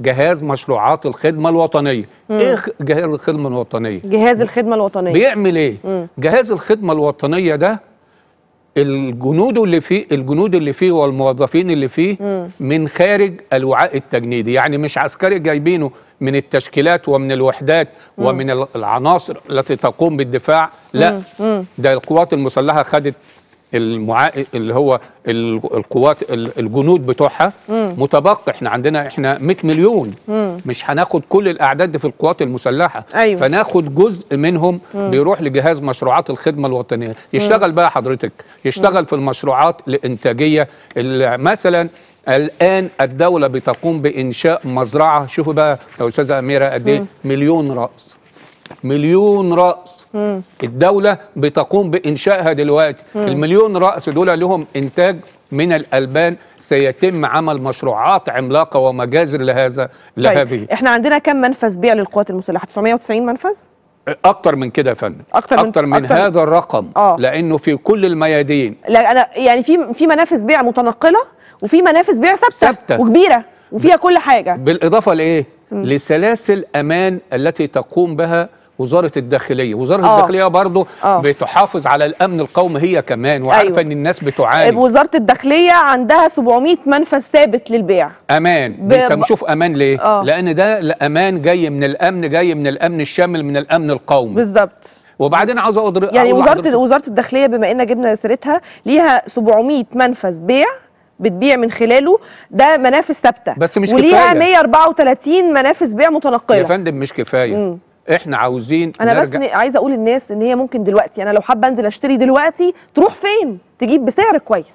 جهاز مشروعات الخدمة الوطنية. إيه خ- جهاز الخدمة الوطنية؟ جهاز الخدمة الوطنية. بيعمل إيه؟ مم. جهاز الخدمة الوطنية ده الجنود اللي فيه الجنود اللي فيه والموظفين اللي فيه مم. من خارج الوعاء التجنيدي. يعني مش عسكري جايبينه من التشكيلات ومن الوحدات ومن ال- العناصر التي تقوم بالدفاع. لا. مم. ده القوات المسلحة خدت المعا... اللي هو ال- القوات ال- الجنود بتوعها مم. متبقي. إحنا عندنا إحنا 100 مليون. مم. مش هناخد كل الأعداد دي في القوات المسلحة. أيوة. فناخد جزء منهم بيروح لجهاز مشروعات الخدمة الوطنية. يشتغل بقى حضرتك. يشتغل في المشروعات الإنتاجية. اللي مثلا الآن الدولة بتقوم بإنشاء مزرعة. شوفوا بقى يا أستاذة أميرة قد إيه. مليون رأس. مليون رأس. مم. الدولة بتقوم بإنشائها دلوقتي المليون رأس دول لهم إنتاج من الألبان سيتم عمل مشروعات عملاقة ومجازر لهذا لهذه. طيب إحنا عندنا كم منفذ بيع للقوات المسلحة؟ 990 منفذ؟ أكتر من كده يا فندم. أكتر من- أكتر من أكتر- هذا الرقم آه. لأنه في كل الميادين. لا أنا يعني في في منافذ بيع متنقلة وفي منافذ بيع ثابتة ثابتة. وكبيرة وفيها كل حاجة. بالإضافة لإيه؟ لسلاسل أمان التي تقوم بها وزارة الداخلية وزارة آه. الداخلية برضو آه. بتحافظ على الأمن القومي هي كمان وعارفة أيوة. أن الناس بتعاني وزارة الداخلية عندها 700 منفذ ثابت للبيع أمان ب- بيسموه شوف أمان ليه آه. لأن ده الأمان جاي من الأمن جاي من الأمن الشامل من الأمن القومي بالظبط وبعدين عاوز أقول يعني وزارة وزارة الداخلية بما إن جبنا سيرتها ليها 700 منفذ بيع بتبيع من خلاله ده منافذ ثابتة بس مش وليها كفاية. 134 منافذ بيع يا متنقله فندم مش كفاية مم. إحنا عاوزين أنا بس نرجع ن- عايزة أقول للناس إن هي ممكن دلوقتي أنا لو حابة أنزل أشتري دلوقتي تروح فين؟ تجيب بسعر كويس.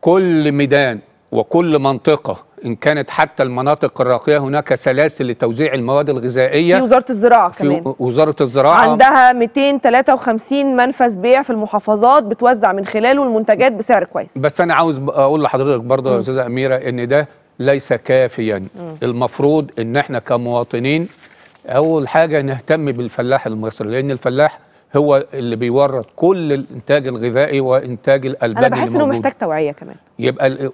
كل ميدان وكل منطقة إن كانت حتى المناطق الراقية هناك سلاسل لتوزيع المواد في الغذائيه وزارة الزراعة في كمان. وزارة الزراعة. عندها 253 منفذ بيع في المحافظات بتوزع من خلاله المنتجات بسعر كويس. بس أنا عاوز أقول لحضرتك برضه يا أستاذة أميرة إن ده ليس كافيا. المفروض إن إحنا كمواطنين أول حاجة نهتم بالفلاح المصري لأن الفلاح هو اللي بيورد كل الإنتاج الغذائي وإنتاج الألبان أنا بحس إنه. محتاج توعية كمان يبقى